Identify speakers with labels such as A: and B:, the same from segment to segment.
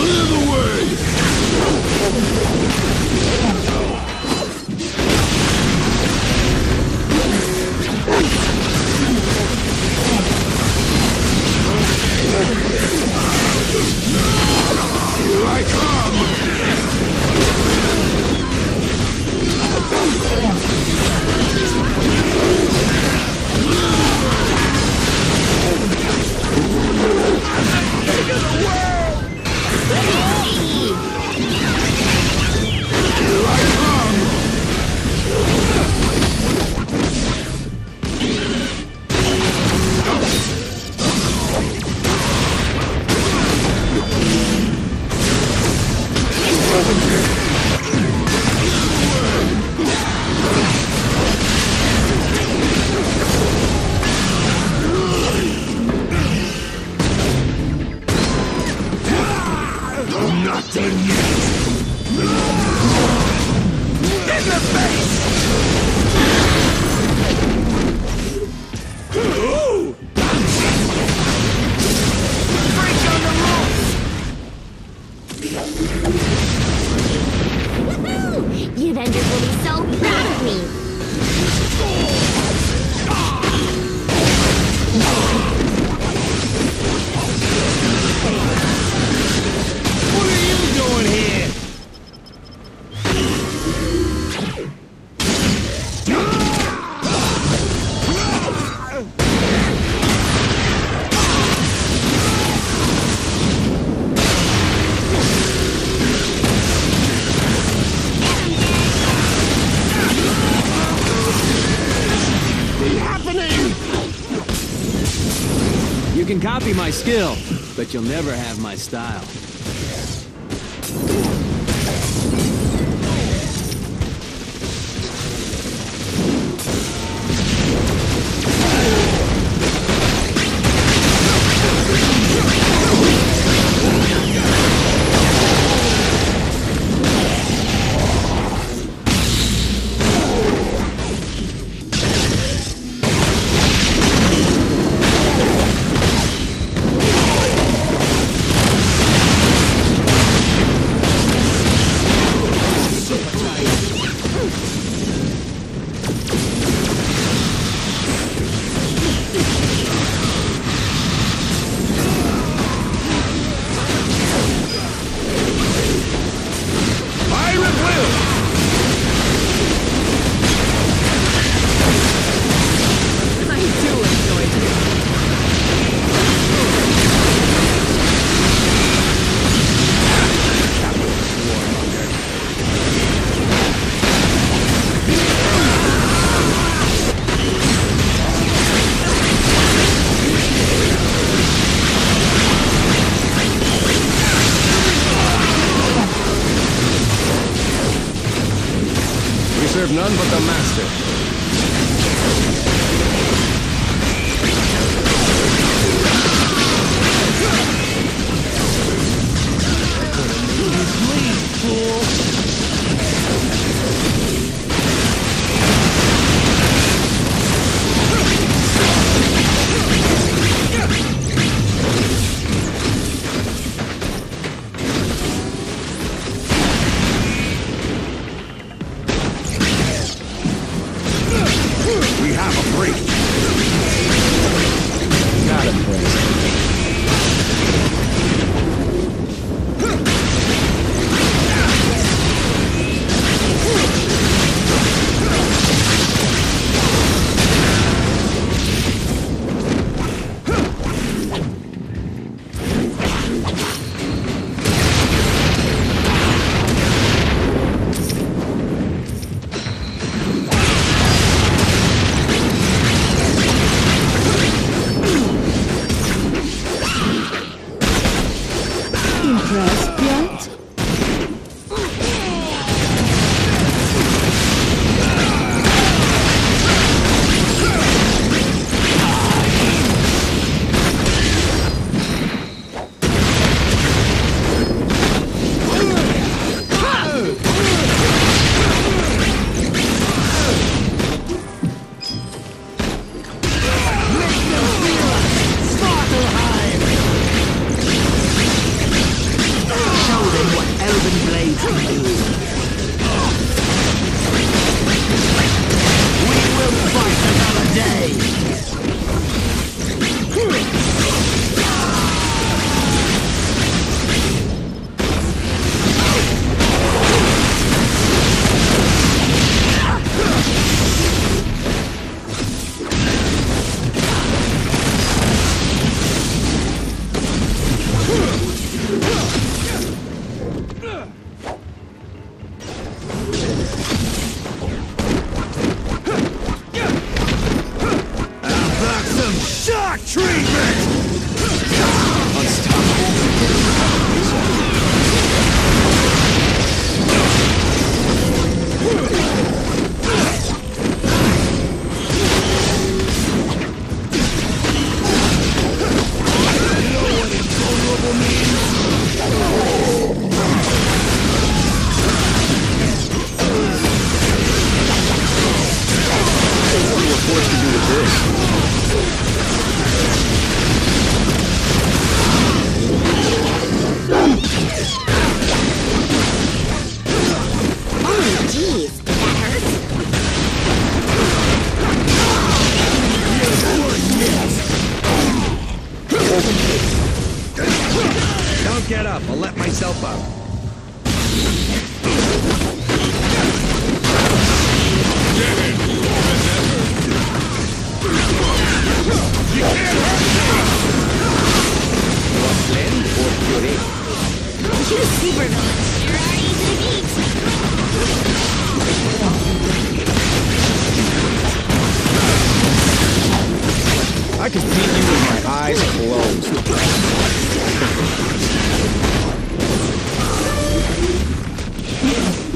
A: Clear the way!
B: can copy my skill, but you'll never have my style.
C: serve none but the master. fool.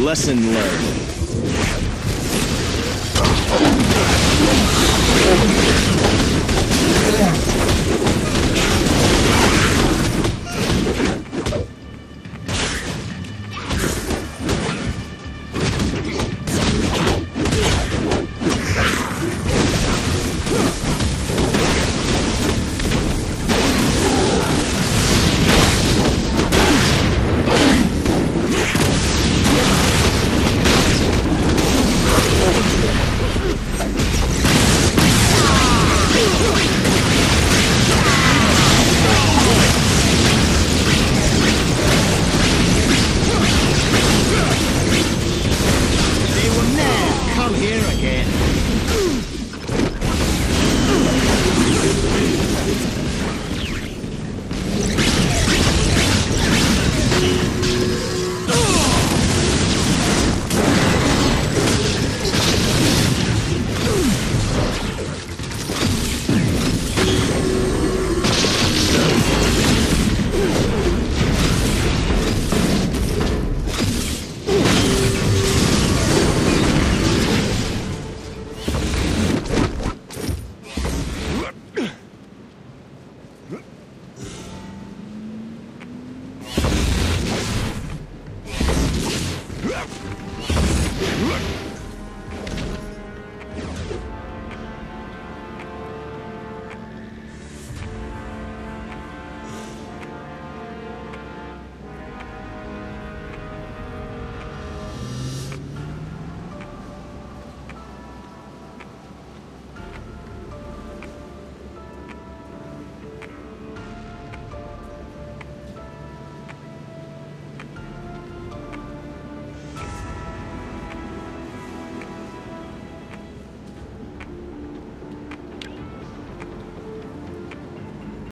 C: Lesson learned.